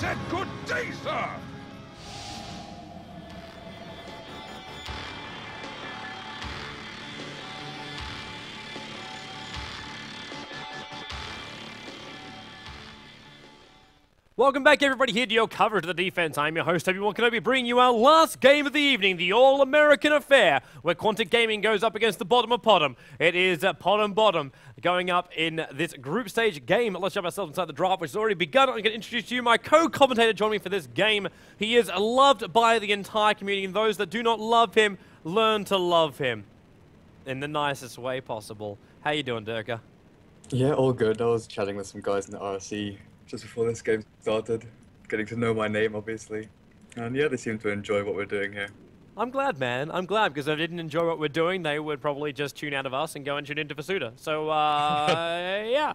Said good day, sir! Welcome back, everybody, here to your coverage of the defense. I'm your host, TobiWan Kenobi, bringing you our last game of the evening, the All-American Affair, where Quantic Gaming goes up against the bottom of Potom. It is uh, Potom Bottom going up in this group stage game. Let's jump ourselves inside the draft, which has already begun. I'm going to introduce you my co-commentator joining me for this game. He is loved by the entire community, and those that do not love him, learn to love him in the nicest way possible. How you doing, Durka? Yeah, all good. I was chatting with some guys in the RC just before this game started, getting to know my name, obviously. And yeah, they seem to enjoy what we're doing here. I'm glad, man. I'm glad because if they didn't enjoy what we're doing, they would probably just tune out of us and go and tune into Fusuda. So, uh, yeah.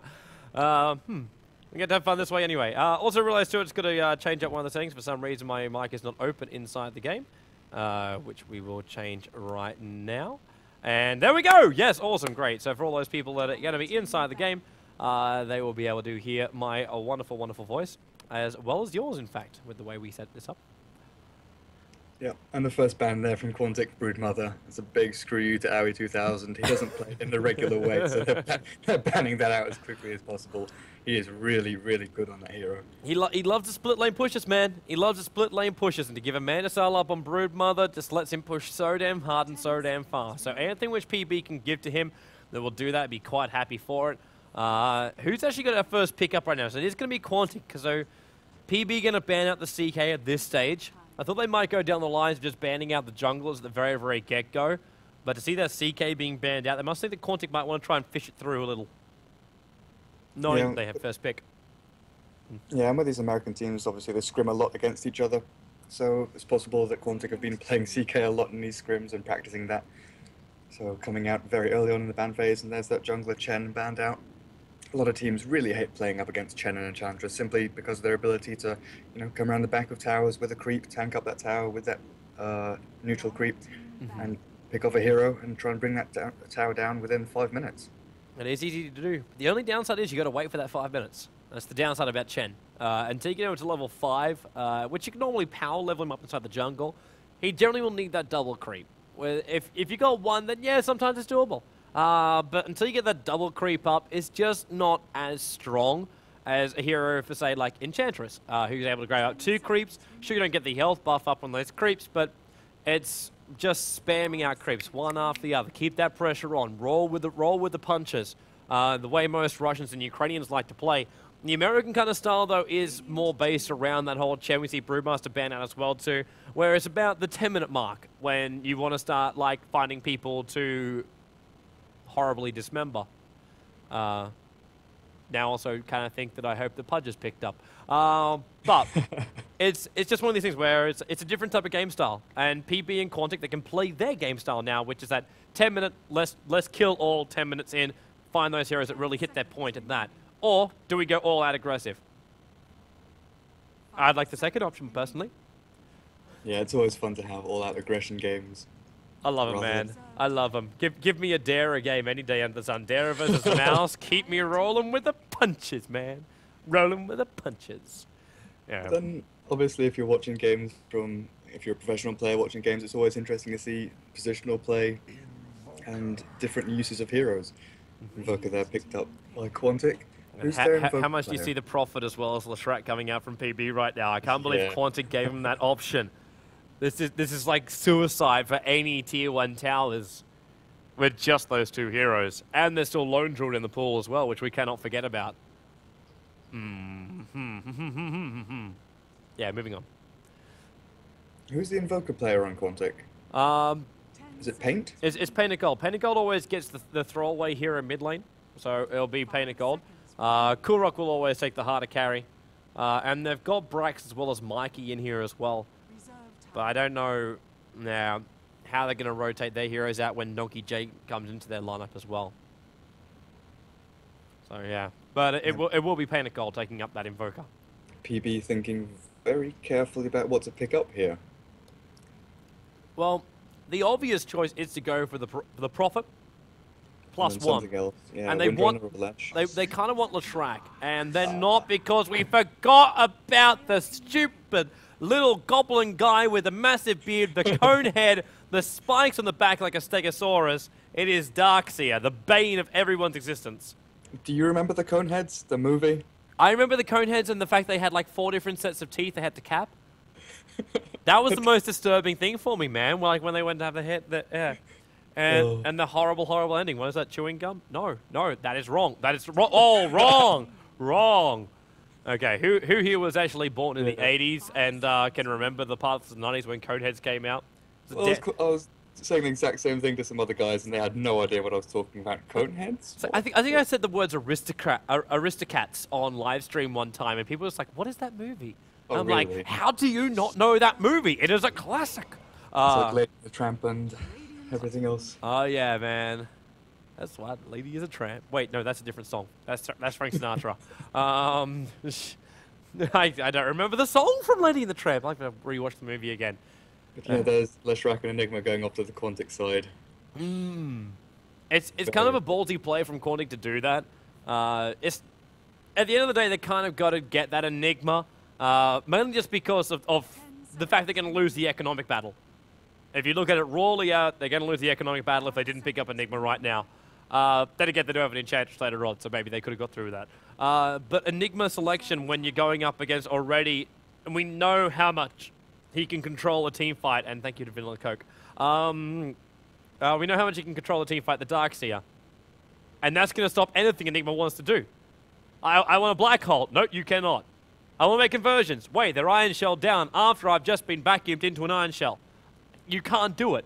Uh, hmm. We get to have fun this way anyway. Uh, also realized too, it's going to uh, change up one of the settings. For some reason, my mic is not open inside the game, uh, which we will change right now. And there we go. Yes, awesome, great. So for all those people that are going to be inside the game, uh, they will be able to hear my uh, wonderful, wonderful voice, as well as yours, in fact, with the way we set this up. Yeah, and the first band there from Quantic Broodmother. It's a big screw you to Aui 2000. He doesn't play in the regular way, so they're, ba they're, banning that out as quickly as possible. He is really, really good on that hero. He, lo he loves the split lane pushes, man. He loves the split lane pushes, and to give a man mana style up on Broodmother just lets him push so damn hard and so damn fast. So anything which PB can give to him that will do that, be quite happy for it. Uh, who's actually got our first pick up right now? So it is going to be Quantic, because so PB going to ban out the CK at this stage. I thought they might go down the lines of just banning out the junglers at the very, very get-go. But to see that CK being banned out, they must think that Quantic might want to try and fish it through a little. Knowing Yeah. they have first pick. Yeah, and with these American teams, obviously they scrim a lot against each other. So it's possible that Quantic have been playing CK a lot in these scrims and practicing that. So coming out very early on in the ban phase, and there's that jungler Chen banned out. A lot of teams really hate playing up against Chen and Enchantress simply because of their ability to, you know, come around the back of towers with a creep, tank up that tower with that uh, neutral creep, and pick off a hero and try and bring that down, tower down within five minutes. It is easy to do. The only downside is you got to wait for that five minutes. That's the downside about Chen. Uh, until you get over to level five, uh, which you can normally power level him up inside the jungle, he generally will need that double creep. Where if if you got one, then yeah, sometimes it's doable. Uh, but until you get that double creep up, it's just not as strong as a hero for say like Enchantress, uh, who's able to grab up two creeps. Sure, you don't get the health buff up on those creeps, but it's just spamming out creeps one after the other. Keep that pressure on. Roll with the roll with the punches. Uh, the way most Russians and Ukrainians like to play. The American kind of style though is more based around that whole see Brewmaster ban out as well too, where it's about the 10 minute mark when you want to start like finding people to horribly dismember. Uh, now also kind of think that I hope the Pudge is picked up. Um, but it's it's just one of these things where it's it's a different type of game style, and PB and Quantic they can play their game style now, which is that 10 minute less less kill all 10 minutes in, find those heroes that really hit their point at that, or do we go all out aggressive? I'd like the second option personally. Yeah, it's always fun to have all-out aggression games. I love him, man. I love him. Give give me a Dara game any day under the sun. Dara versus Mouse. Keep me rolling with the punches, man. Rolling with the punches. Yeah. Then, obviously, if you're watching games from, if you're a professional player watching games, it's always interesting to see positional play and different uses of heroes. Mm-hmm. Invoker there picked up by Quantic. And Who's ha- ha- how much do you see the Prophet as well as Leshrac coming out from PB right now? I can't believe Yeah. Quantic gave him that option. This is this is like suicide for any tier one towers with just those two heroes, and they're still lone druid in the pool as well, which we cannot forget about. Hmm. yeah, moving on. Who's the Invoker player on Quantic? Um, Is it Paint? It's, it's Painted Gold. Painted Gold always gets the, the throwaway hero mid lane, so it'll be Painted Gold. Uh, Kulrock will always take the harder carry. Uh, and they've got Brax as well as Mikey in here as well. But I don't know now how they're going to rotate their heroes out when Donkey Jake comes into their lineup as well. So yeah, but it, Yeah. will it will be Painted Gold taking up that Invoker. PB thinking very carefully about what to pick up here. Well, the obvious choice is to go for the, for the Prophet, plus and one. Else. Yeah, And they want- They, they kind of want Leshrac, and they're ah. not because we forgot about the stupid little goblin guy with a massive beard, the cone head, the spikes on the back like a stegosaurus. It is Darkseer, the bane of everyone's existence. Do you remember the Coneheads, the movie? I remember the cone heads and the fact they had like four different sets of teeth they had to cap. That was the most disturbing thing for me, man. Like when they went to have the head, the, yeah. And, Oh. and the horrible, horrible ending. What is that, chewing gum? No, no, that is wrong. That is wrong. Oh, wrong, wrong. Okay, who who here was actually born in the 80s and uh, can remember the parts of the 90s when Coneheads came out? Well, I, was, I was saying the exact same thing to some other guys, and they had no idea what I was talking about. Coneheads? So I think I think I said the words aristocrat ar- aristocats on live stream one time, and people were just like, "What is that movie?" Oh, I'm really? like, "How do you not know that movie? It is a classic." It's Uh, like Lady the Tramp and everything else. oh yeah, man. That's what Lady is a Tramp. Wait, no, that's a different song. That's that's Frank Sinatra. um, I, I don't remember the song from Lady and the Tramp. I have to rewatch the movie again. But yeah, there's Leshrac and Enigma going off to the Quantic side. Mm. It's it's kind of a ballsy play from Quantic to do that. Uh, it's at the end of the day they kind of got to get that enigma, uh, mainly just because of, of the fact they're going to lose the economic battle. If you look at it rawly out, they're going to lose the economic battle if they didn't pick up Enigma right now. Uh, then again, they do have an Enchantress later on, so maybe they could have got through that. Uh, but Enigma selection, when you're going up against already, and we know how much he can control a team fight, and thank you to Vanilla Coke. Um, uh, we know how much he can control a team fight, the Darkseer. And that's going to stop anything Enigma wants to do. I, I want a black hole. No, you cannot. I want to make conversions. Wait, they're Ion Shell down after I've just been vacuumed into an Ion Shell. You can't do it.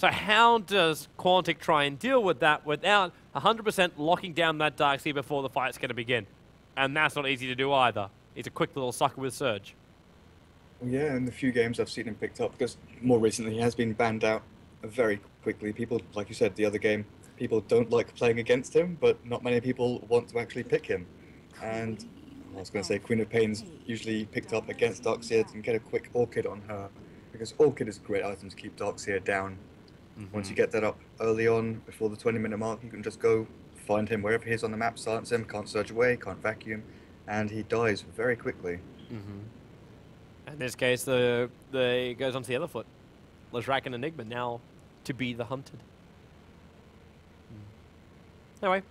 So how does Quantic try and deal with that without 100% locking down that Darkseer before the fight's going to begin? And that's not easy to do either. He's a quick little sucker with Surge. Yeah, in the few games I've seen him picked up, because more recently he has been banned out very quickly. People, like you said, the other game, people don't like playing against him, but not many people want to actually pick him. And I was going to say, Queen of Pain's usually picked up against Darkseer and get a quick Orchid on her, because Orchid is a great item to keep Darkseer down. Once you get that up early on, before the 20 minute mark, you can just go find him wherever he is on the map, silence him, can't surge away, can't vacuum, and he dies very quickly. In this case, the, the it goes onto the other foot. Leshrac and Enigma now to be the hunted. Hmm. Anyway,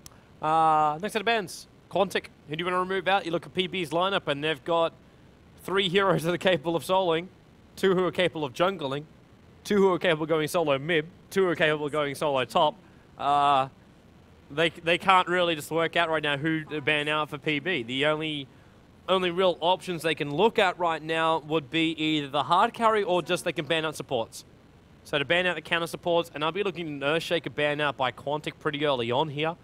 uh, next set of bands. Quantic, who do you want to remove out? You look at PB's lineup, and they've got three heroes that are capable of soloing, two who are capable of jungling, two who are capable of going solo mid, two who are capable of going solo top. Uh, they, they can't really just work out right now who to ban out for PB. The only only real options they can look at right now would be either the hard carry or just they can ban out supports. So to ban out the counter supports, and I'll be looking at Earthshaker ban out by Quantic pretty early on here,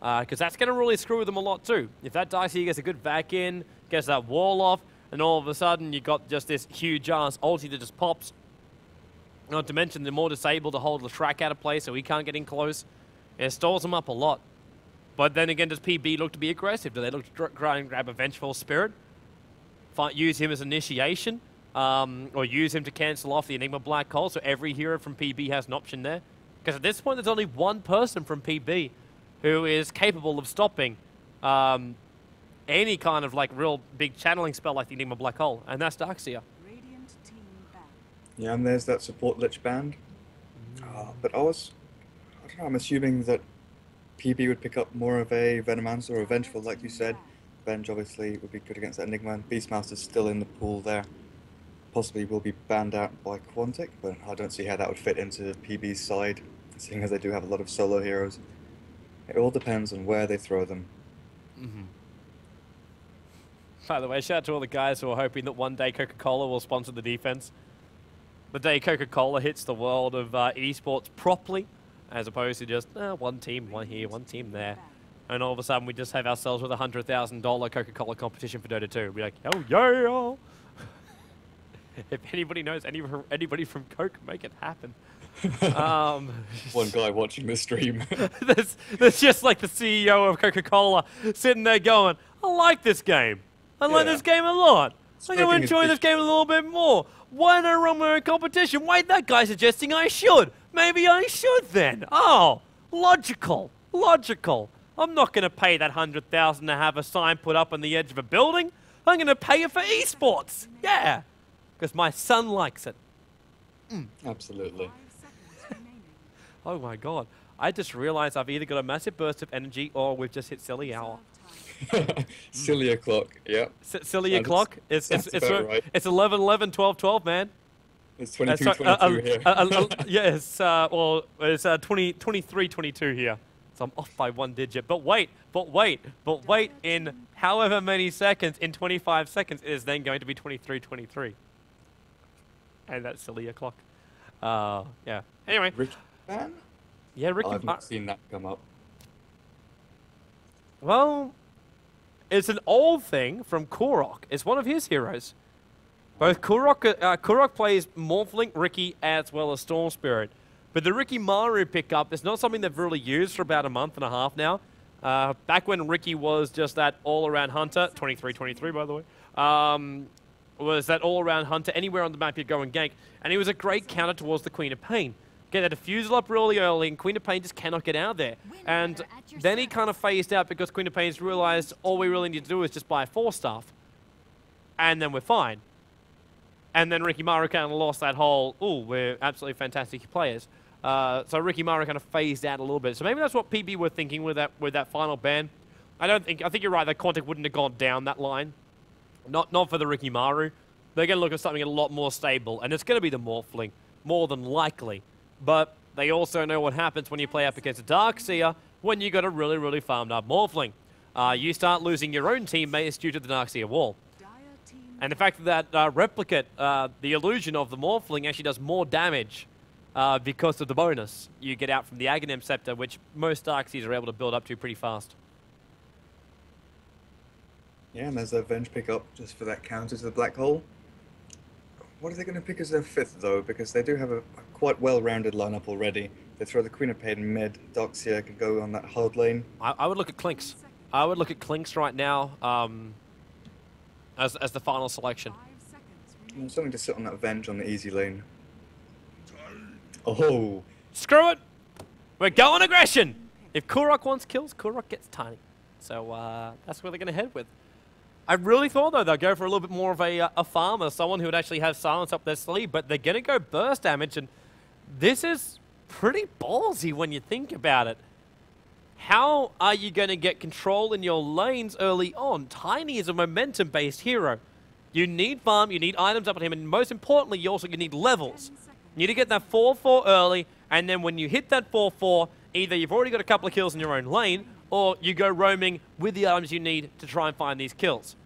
because that's going to really screw with them a lot too. If that Dicey gets a good back in, gets that wall off, and all of a sudden you've got just this huge ass ulti that just pops. Not to mention they're more disabled to hold the track out of play, so he can't get in close. It stalls them up a lot. But then again, does PB look to be aggressive? Do they look to tr- try and grab a Vengeful Spirit? Fight, use him as initiation? Um, or use him to cancel off the Enigma Black Hole so every hero from PB has an option there? Because at this point, there's only one person from PB who is capable of stopping um, any kind of like real big channeling spell like the Enigma Black Hole, and that's Darkseer. Radiant team back. Yeah, and there's that support Lich band. Uh, but I was, I don't know, I'm assuming that PB would pick up more of a Venomancer or a Vengeful, like you said. Venge obviously would be good against that Enigma, and Beastmaster's still in the pool there. Possibly will be banned out by Quantic, but I don't see how that would fit into PB's side, seeing as they do have a lot of solo heroes. It all depends on where they throw them. By the way, shout out to all the guys who are hoping that one day Coca Cola will sponsor the defense. The day Coca Cola hits the world of uh, esports properly, as opposed to just uh, one team, one here, one team there. And all of a sudden, we just have ourselves with a $100,000 Coca Cola competition for Dota 2. We're like, oh, yeah! if anybody knows any, anybody from Coke, make it happen. um, One guy watching the stream. there's, there's just like the CEO of Coca Cola sitting there going, I like this game. I like this game a lot. I'm going to enjoy this game a little bit more. Why not run my own competition? Wait, that guy's suggesting I should. Maybe I should then. Oh, logical. Logical. I'm not going to pay that 100000 to have a sign put up on the edge of a building. I'm going to pay it for esports. Yeah. Because my son likes it. Absolutely. Seconds remaining. Oh my god. I just realized I've either got a massive burst of energy or we've just hit silly hour. Silly o'clock. Yeah. S- silly o'clock? It's, it's, it's, uh, right. it's 11, 11, 12, 12, man. It's Uh, 22, sorry, uh, 22 uh, here. uh, uh, uh, yes, uh, well, it's uh, 20, 23, 22 here. So I'm off by one digit. But wait, but wait, but wait, in however many seconds, in 25 seconds, it is then going to be 23, 23. And that's silly o'clock. Uh, yeah. Anyway, man? yeah, Riki. I've not seen that come up. Well, it's an old thing from Korok. It's one of his heroes. Both Korok, uh, Korok plays Morphling, Riki, as well as Storm Spirit. But the Rikimaru pickup is not something they've really used for about a month and a half now. Uh, back when Riki was just that all-around hunter, 23-23 by the way, um, was that all-around hunter anywhere on the map you'd go and gank, and he was a great counter towards the Queen of Pain. Get that defusal up really early, and Queen of Pain just cannot get out there. And then he kind of phased out because Queen of Pain's realized all we really need to do is just buy four staff, and then we're fine. And then Rikimaru kind of lost that whole, oh, we're absolutely fantastic players. Uh, so Rikimaru kind of phased out a little bit. So maybe that's what PB were thinking with that with that final ban. I don't think I think you're right. That Quantic wouldn't have gone down that line. Not not for the Rikimaru. They're going to look at something a lot more stable, and it's going to be the Morphling, more than likely. But they also know what happens when you play up against a Darkseer when you got a really, really farmed up Morphling. Uh, you start losing your own teammates due to the Darkseer wall. And the fact that uh, Replicate, uh, the illusion of the Morphling, actually does more damage uh, because of the bonus you get out from the Aghanim Scepter, which most Darkseers are able to build up to pretty fast. Yeah, and there's a Venge pickup just for that counter to the black hole. What are they going to pick as their fifth, though? Because they do have a, a quite well-rounded lineup already. They throw the Queen of Pain mid. Doxia can go on that hard lane. I, I would look at Clinkz. I would look at Clinkz right now um, as, as the final selection. five seconds And remaining. something to sit on that Venge on the easy lane. Oh, Screw it! We're going aggression! If Kurok wants kills, Kurok gets tiny. So uh, that's where they're going to head with. I really thought, though, they'll go for a little bit more of a, uh, a farmer, someone who would actually have silence up their sleeve, but they're going to go burst damage, and this is pretty ballsy when you think about it. How are you going to get control in your lanes early on? Tiny is a momentum-based hero. You need farm, you need items up on him, and most importantly, you also you need levels. You need to get that 4-4 early, and then when you hit that 4-4, either you've already got a couple of kills in your own lane, or you go roaming with the items you need to try and find these kills.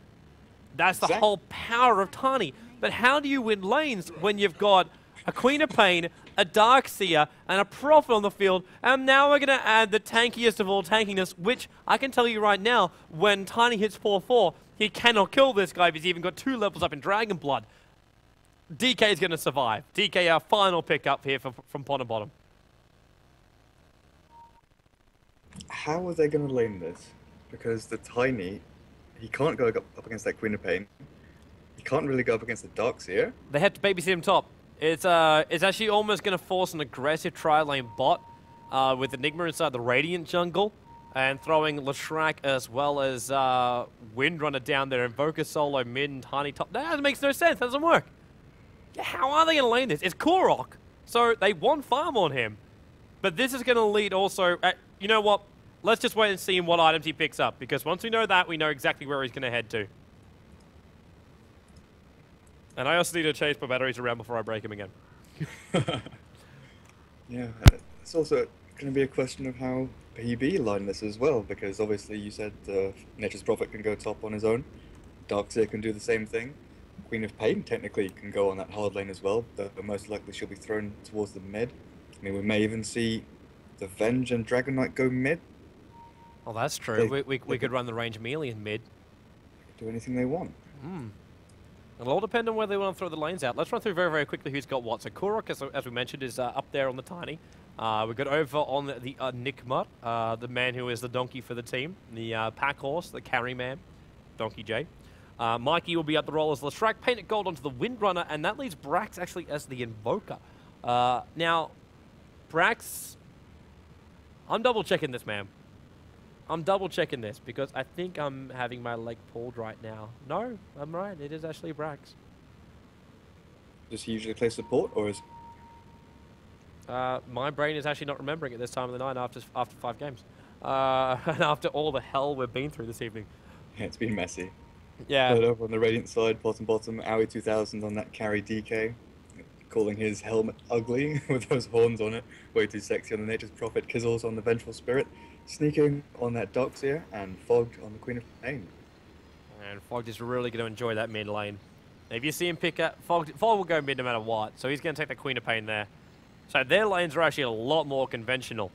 That's the whole power of Tiny. But how do you win lanes when you've got a Queen of Pain, a Dark Seer, and a Prophet on the field, and now we're going to add the tankiest of all tankiness, which I can tell you right now, when Tiny hits 4-4, he cannot kill this guy if he's even got two levels up in Dragon Blood. DK is going to survive. DK, our final pickup here for, from Pond Bottom. how are they going to lane this? Because the Tiny, he can't go up against that Queen of Pain. He can't really go up against the Doxia. They have to babysit him top. It's uh, it's actually almost going to force an aggressive tri-lane bot uh, with Enigma inside the Radiant jungle and throwing Leshrac as well as uh, Windrunner down there, Invoker solo mid and Tiny top. That makes no sense. That doesn't work. How are they going to lane this? It's Korok, so they want farm on him. But this is going to lead also. At, you know what? Let's just wait and see what items he picks up because once we know that, we know exactly where he's going to head to. And I also need to change my batteries around before I break them again. Yeah, uh, it's also going to be a question of how PB line this as well, because obviously you said uh, Nature's Prophet can go top on his own, Darkseer can do the same thing, Queen of Pain technically can go on that hard lane as well, but but most likely she'll be thrown towards the mid. I mean, we may even see the Venge and Dragon Knight go mid, Oh, that's true. They- we, we, we they could run the range melee in mid. do anything they want. Hmm. It'll all depend on where they want to throw the lanes out. Let's run through very, very quickly who's got what. So Kurok, as, as we mentioned, is uh, up there on the Tiny. Uh, we've got over on the, the uh, uh, the man who is the donkey for the team, the uh, pack horse, the carry man, Donkey J. Uh, Mikey will be at the role as Leshrac, painted gold onto the Windrunner, and that leaves Brax actually as the Invoker. Uh, now, Brax, I'm double checking this man I'm double checking this because I think I'm having my leg pulled right now. No, I'm right. It is actually Brax. Does he usually play support, or is Uh, my brain is actually not remembering at this time of the night after after five games, uh, and after all the hell we've been through this evening. yeah, it's been messy? Yeah. Over on the Radiant side, bottom bottom, Aui 2000 on that carry DK, calling his helmet ugly with those horns on it. Way too sexy on the Nature's Prophet. Kizzles on the Vengeful Spirit, sneaking on that Doxia, and Fogged on the Queen of Pain. And Fog is really going to enjoy that mid lane. If you see him pick up, Fog, Fog will go mid no matter what, so he's going to take the Queen of Pain there. So their lanes are actually a lot more conventional.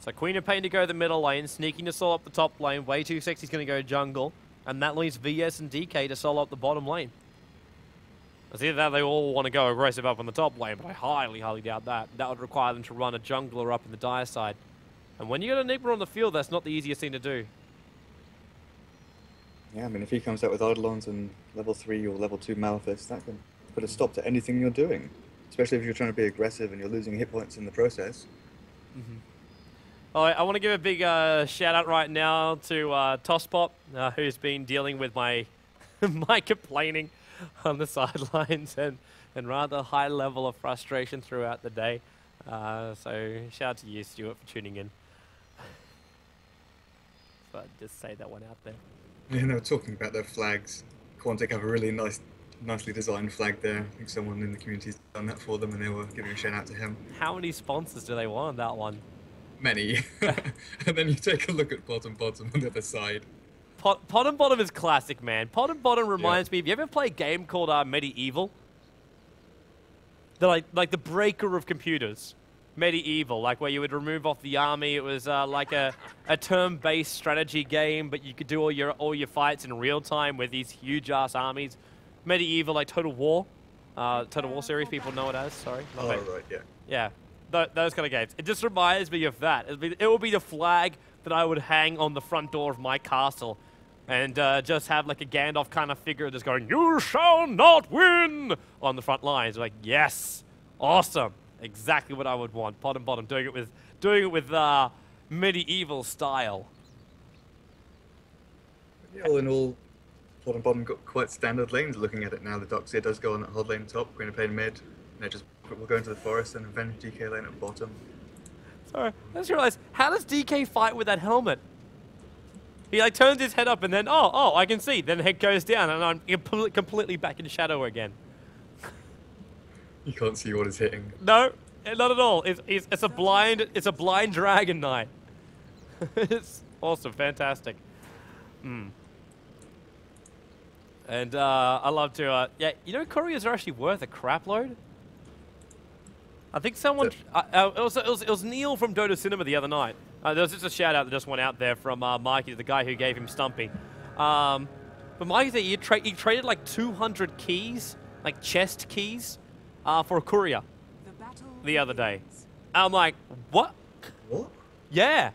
So Queen of Pain to go the middle lane, sneaking to solo up the top lane, way too sexy, he's going to go jungle, and that leaves VS and DK to solo up the bottom lane. It's either that they all want to go aggressive up on the top lane, but I highly, highly doubt that. That would require them to run a jungler up in the dire side. And when you got a Nigma on the field, that's not the easiest thing to do. Yeah, I mean, if he comes out with Eidolons and level 3 or level 2 Malefice, that can put a stop to anything you're doing. Especially if you're trying to be aggressive and you're losing hit points in the process. All right, I want to give a big uh, shout out right now to uh, Tosspop, uh, who's been dealing with my my complaining on the sidelines and, and rather high level of frustration throughout the day. Uh, so shout out to you, Stuart, for tuning in. I'd just say that one out there. You know, talking about their flags, Quantic have a really nice, nicely designed flag there. I think someone in the community's done that for them and they were giving a shout out to him. How many sponsors do they want on that one? Many. and then you take a look at bottom bottom on the other side. Pot, Pot and Bottom is classic, man. Pot and Bottom reminds me. Have you ever played a game called uh, Medieval? The like like the breaker of computers. Medieval, like where you would remove off the army. It was uh, like a, a turn-based strategy game, but you could do all your all your fights in real time with these huge ass armies. Medieval, like Total War, uh, Total War series, people know it as. Sorry, not Oh, right, yeah. yeah, th- those kind of games. It just reminds me of that. It'll be, it will be the flag that I would hang on the front door of my castle and uh, just have like a Gandalf kind of figure just going, You shall not win! on the front lines. Like, yes, awesome. Exactly what I would want. Bottom, bottom, doing it with, doing it with uh, medieval style. All in all, bottom bottom got quite standard lanes looking at it now. The Doxia does go on that hard lane top, of Pain mid, and it just will go into the forest and then DK lane at bottom. Sorry, I just realized, how does DK fight with that helmet? He like turns his head up and then, oh, oh, I can see. Then the head goes down and I'm completely back in shadow again. You can't see what is hitting. No, not at all. It's, it's, it's a blind, it's a blind dragon knight. it's awesome, fantastic. Hmm. And uh, I love to, uh, yeah, you know, couriers are actually worth a crap load. I think someone, uh, uh, it, was, it, was, it was Neil from Dota Cinema the other night. Uh, there was just a shout out that just went out there from uh, Mikey, the guy who gave him Stumpy. Um, but Mikey said he, tra- he traded like 200 keys, like chest keys, uh, for a courier The battle the other day. I'm like, what? What? Yeah,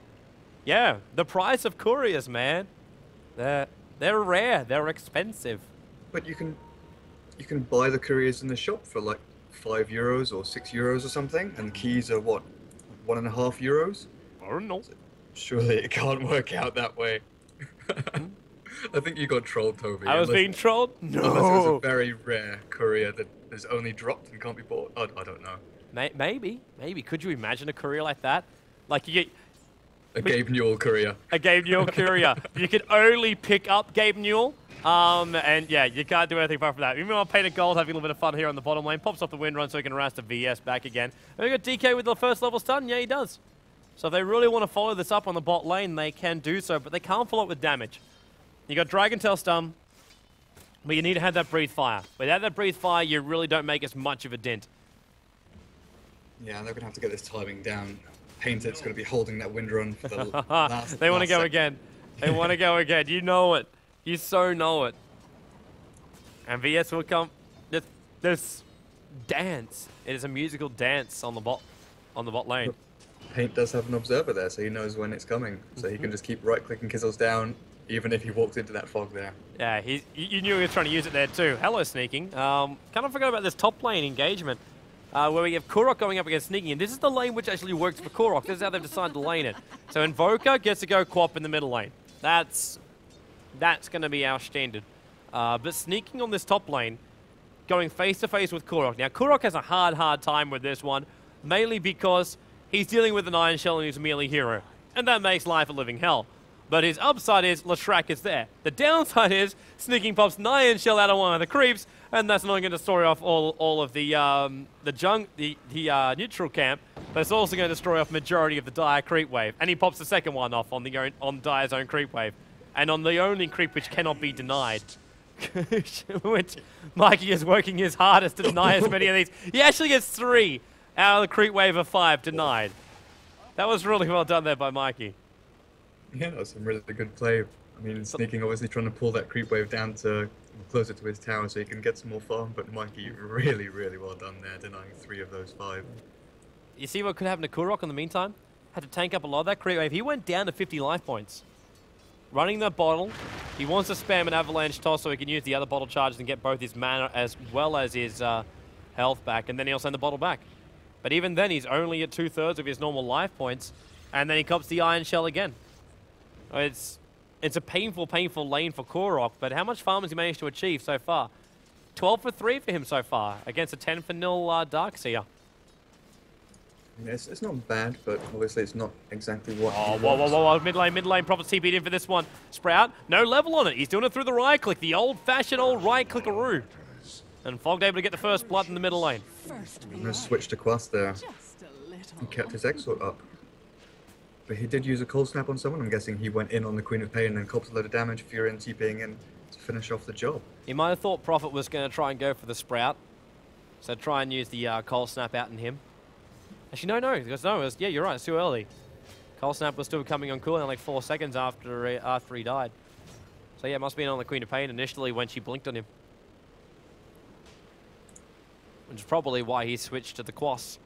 yeah. The price of couriers, man. They're they're rare. They're expensive. But you can, you can buy the couriers in the shop for like five euros or six euros or something, and keys are what, one and a half euros. I don't know. Surely it can't work out that way. I think you got trolled, Tobi. I was unless- being trolled. Unless it was a very rare courier that is only dropped and can't be bought. I, I don't know. May- maybe, maybe. Could you imagine a courier like that? Like you get A Gabe Newell courier. a Gabe Newell courier. you can only pick up Gabe Newell. Um, and yeah, you can't do anything apart from that. Meanwhile, Painted Gold having a little bit of fun here on the bottom lane. Pops off the wind run so he can harass the VS back again. And we got DK with the first level stun. Yeah, he does. So if they really want to follow this up on the bot lane, they can do so, but they can't follow it with damage. You got Dragon Tail stun, but you need to have that breathe fire. Without that breathe fire, you really don't make as much of a dent. Yeah, they're gonna have to get this timing down. Painted's gonna be holding that wind run for the last. they want to go sec- again. They want to go again. You know it. You so know it. And VS will come. This, this dance. It is a musical dance on the bot, on the bot lane. Paint does have an observer there, so he knows when it's coming. So he can mm-hmm. just keep right-clicking Kizzles down, even if he walked into that fog there. Yeah, he, you knew he was trying to use it there too. Hello, sneaking. Um, kind of forgot about this top lane engagement. uh, where we have Kurok going up against Sneaking. And this is the lane which actually works for Kurok. This is how they've decided to lane it. So Invoker gets to go Quap in the middle lane. That's that's going to be our standard. Uh, but Sneaking on this top lane, going face to face with Kurok. Now, Kurok has a hard, hard time with this one, mainly because he's dealing with an Ion Shell and he's a melee hero. And that makes life a living hell. But his upside is Leshrac is there. The downside is Sneaking pops an Ion Shell out of one of the creeps, and that's not going to destroy off all, all of the um, the junk the, the uh, neutral camp, but it's also going to destroy off majority of the Dire creep wave. And he pops the second one off on the own, on Dire's own creep wave, and on the only creep which cannot be denied. which Mikey is working his hardest to deny as many of these. He actually gets three out of the creep wave of five denied. That was really well done there by Mikey. Yeah, that was some really good play. I mean, Sneaking obviously trying to pull that creep wave down to closer to his tower so he can get some more farm, but Mikey really, really well done there, denying three of those five. You see what could happen to Kurok in the meantime? Had to tank up a lot of that creep wave. He went down to 50 life points. Running the bottle. He wants to spam an avalanche toss so he can use the other bottle charges and get both his mana as well as his uh, health back, and then he'll send the bottle back. But even then, he's only at two-thirds of his normal life points, and then he cops the Ion Shell again. It's it's a painful, painful lane for Korok, but how much farm has he managed to achieve so far? 12 for 3 for him so far, against a 10 for nil uh, Darkseer. Yeah, it's, it's not bad, but obviously it's not exactly what. Oh, whoa, whoa, whoa, whoa, mid lane, mid lane, Prophet's TP'd in for this one. Sprout, no level on it. He's doing it through the right click, the old-fashioned old right clickaroo. And Fogged able to get the first blood in the middle lane. First I'm gonna switch to Quast there. Just a little. He kept his Exort up. But he did use a cold snap on someone. I'm guessing he went in on the Queen of Pain and then copped a load of damage, Fury and TPing in to finish off the job. He might have thought Prophet was going to try and go for the Sprout. So try and use the uh, Cold Snap out in him. Actually, no, no. Because no, it was, yeah, you're right. It's too early. Cold Snap was still coming on cooldown like four seconds after, uh, after he died. So yeah, it must have been on the Queen of Pain initially when she blinked on him. Which is probably why he switched to the Quas.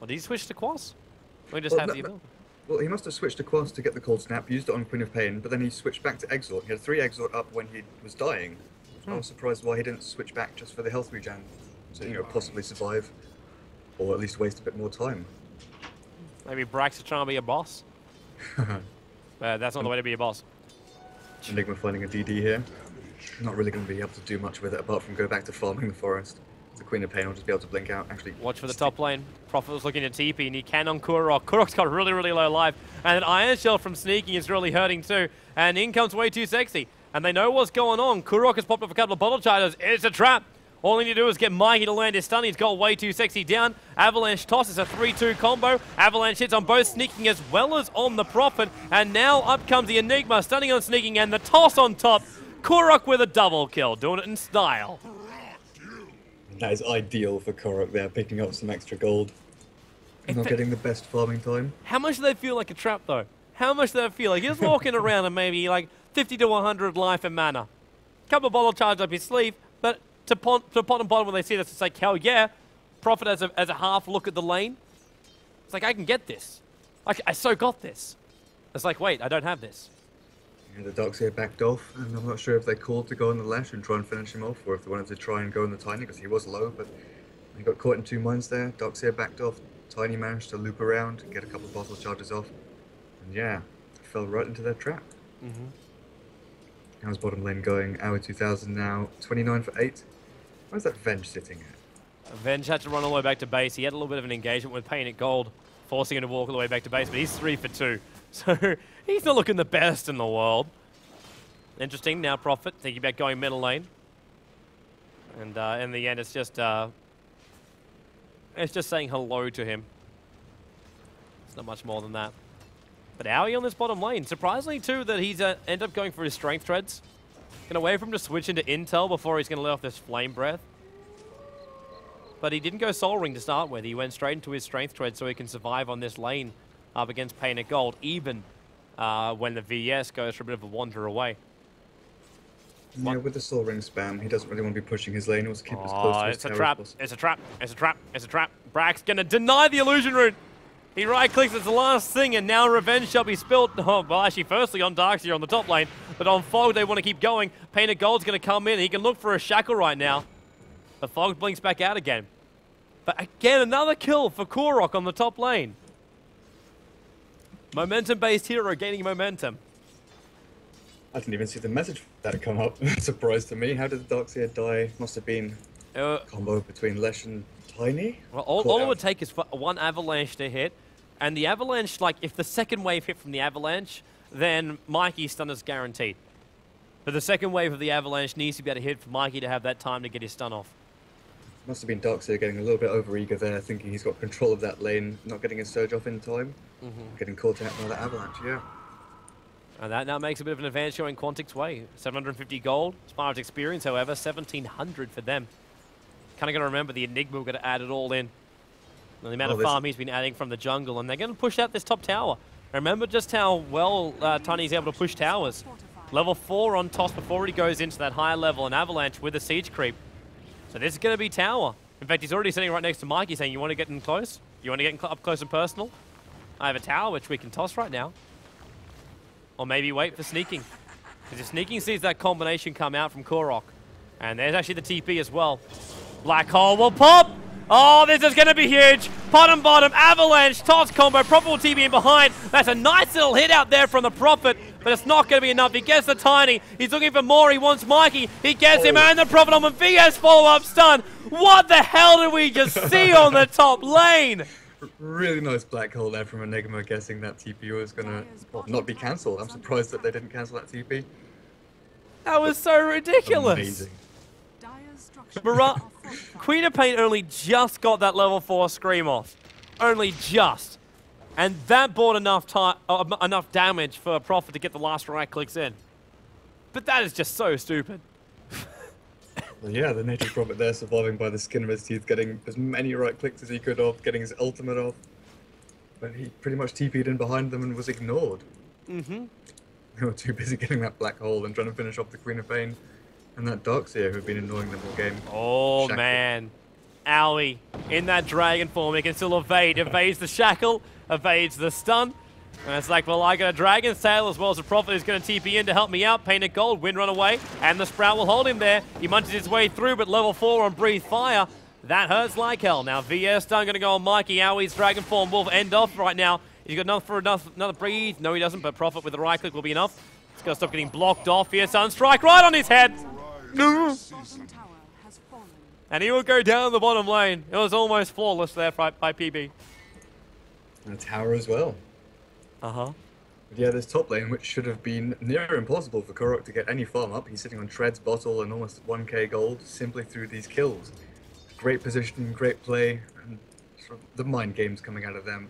Or did he switch to Quas? We just Well, have no- the no- ability. Well, he must have switched to Quast to get the cold snap, used it on Queen of Pain, but then he switched back to Exort. He had three Exort up when he was dying. I was surprised why he didn't switch back just for the health regen, so you know possibly survive, or at least waste a bit more time. Maybe Brax is trying to be a boss. Uh, that's not the way to be a boss. Enigma finding a DD here. Not really going to be able to do much with it apart from go back to farming the forest. The Queen of Pain will just be able to blink out. Actually, Watch for the top lane. Prophet was looking at TP and he can on Kurok. Oh, Kurok's got really, really low life. And an Ion Shell from sneaking is really hurting too. And in comes way too sexy. And they know what's going on. Kurok has popped up a couple of bottle charges. It's a trap. All he need to do is get Mikey to land his stun. He's got way too sexy down. Avalanche toss is a 3-2 combo. Avalanche hits on both sneaking as well as on the Prophet. And now up comes the Enigma, stunning on sneaking and the toss on top. Kurok with a double kill, doing it in style. That is ideal for Korok there, picking up some extra gold. If Not getting the best farming time. How much do they feel like a trap, though? How much do they feel like? He's walking around and maybe like 50 to 100 life and mana. Couple bottle charge up his sleeve, but to, pon- to pot and bottom when they see this, it's like, hell yeah. Prophet as a, as a half look at the lane. It's like, I can get this. I so got this. It's like, wait, I don't have this. Yeah, the Darkseer backed off, and I'm not sure if they called to go on the Lash and try and finish him off, or if they wanted to try and go on the Tiny, because he was low, but he got caught in two minds there. Darkseer backed off, Tiny managed to loop around and get a couple of bottle charges off, and yeah, fell right into their trap. Mm-hmm. How's bottom lane going? Hour 2000 now, 29 for 8. Where's that Venge sitting at? Venge had to run all the way back to base. He had a little bit of an engagement with Painted Gold, forcing him to walk all the way back to base, but he's three for two. So he's not looking the best in the world. Interesting. Now Prophet thinking about going middle lane. And uh, in the end, it's just uh, it's just saying hello to him. It's not much more than that. But Owie on this bottom lane, surprisingly too, that he's uh, end up going for his strength treads. Gonna wait for him to switch into intel before he's gonna let off this flame breath. But he didn't go Soul Ring to start with. He went straight into his Strength Tread so he can survive on this lane up against Painted Gold, even uh, when the VS goes for a bit of a wander away. Yeah, with the Soul Ring spam, he doesn't really want to be pushing his lane. He wants to keep it as close Oh, to his it's a trap. It's a trap. It's a trap. It's a trap. Brack's going to deny the illusion rune. He right clicks. It's the last thing, and now revenge shall be spilt. Oh, well, actually, firstly on Darkseer on the top lane, but on Fog, they want to keep going. Painted Gold's going to come in. He can look for a shackle right now. The Fog blinks back out again. But again, another kill for Korok on the top lane. Momentum-based hero gaining momentum. I didn't even see the message that had come up. Surprise to me. How did the Darkseer die? Must have been Uh, combo between Lesh and Tiny. well, all, all it would take is for one avalanche to hit, and the avalanche, like, if the second wave hit from the avalanche, then Mikey's stun is guaranteed. But the second wave of the avalanche needs to be able to hit for Mikey to have that time to get his stun off. Must have been Darkseer getting a little bit overeager there, thinking he's got control of that lane, not getting his surge off in time, Mm-hmm. getting caught out by the avalanche. Yeah. And that now makes a bit of an advance showing Quantic's way. 750 gold. Spirit's experience, however, 1700 for them. Kind of got to remember the Enigma we're going to add it all in. And the amount Oh, of farm he's been adding from the jungle, and they're going to push out this top tower. Remember just how well uh, Tiny's able to push towers. Level 4 on toss before he goes into that higher level, an avalanche with a siege creep. So this is going to be tower. In fact, he's already sitting right next to Mikey saying, you want to get in close? You want to get up close and personal? I have a tower which we can toss right now. Or maybe wait for sneaking. Because if sneaking sees that combination come out from Korok, and there's actually the TP as well. Black hole will pop! Oh, this is going to be huge! Bottom, bottom, avalanche, toss combo, Prophet TP in behind. That's a nice little hit out there from the Prophet, but it's not going to be enough. He gets the Tiny, he's looking for more, he wants Mikey, he gets him, Oh. and the Prophet on the VS follow-up stun. What the hell did we just see on the top lane? Really nice black hole there from Enigma, guessing that TP was gonna well, not be cancelled. I'm surprised that they didn't cancel that TP. That was so ridiculous. Amazing. Dire's structures Mara- are fortified. Queen of Pain only just got that level 4 Scream off. Only just. And that bought enough time, uh, enough damage for a Prophet to get the last right clicks in. But that is just so stupid. Well, yeah, the nature prophet there surviving by the skin of his teeth, getting as many right clicks as he could off, getting his ultimate off. But he pretty much TP'd in behind them and was ignored. Mm-hmm. They were too busy getting that black hole and trying to finish off the Queen of Pain and that Darkseer who had been annoying them all game. Oh, man. Owie, in that dragon form, he can still evade. Evades the shackle, evades the stun. And it's like, well, I got a Dragon Tail as well as a prophet who's going to TP in to help me out. Painted gold, wind run away, and the sprout will hold him there. He munches his way through, but level 4 on Breathe Fire. That hurts like hell. Now, VS stun going to go on Mikey. Owie's dragon form Wolf end off right now. He's got enough for enough, another breathe. No, he doesn't, but Prophet with the right click will be enough. He's got to stop getting blocked off here. Sunstrike right on his head. And he will go down the bottom lane. It was almost flawless there by PB. And a tower as well. Uh-huh. But yeah, this top lane, which should have been near impossible for Korok to get any farm up, he's sitting on Tread's bottle and almost 1k gold simply through these kills. Great position, great play, and sort of the mind games coming out of them,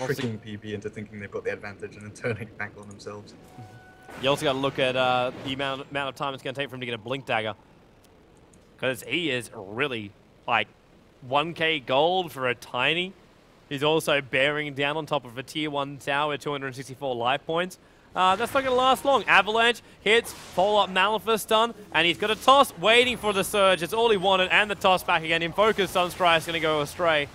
Also- tricking PB into thinking they've got the advantage and then turning it back on themselves. You also got to look at uh, the amount, amount of time it's going to take for him to get a Blink Dagger. Because he is really, like, 1k gold for a tiny. He's also bearing down on top of a tier 1 tower, 264 life points. Uh, that's not going to last long. Avalanche hits, follow up Maleficent stun, and he's got a toss waiting for the surge. It's all he wanted, and the toss back again. In focus, Sunstrike is going to go astray.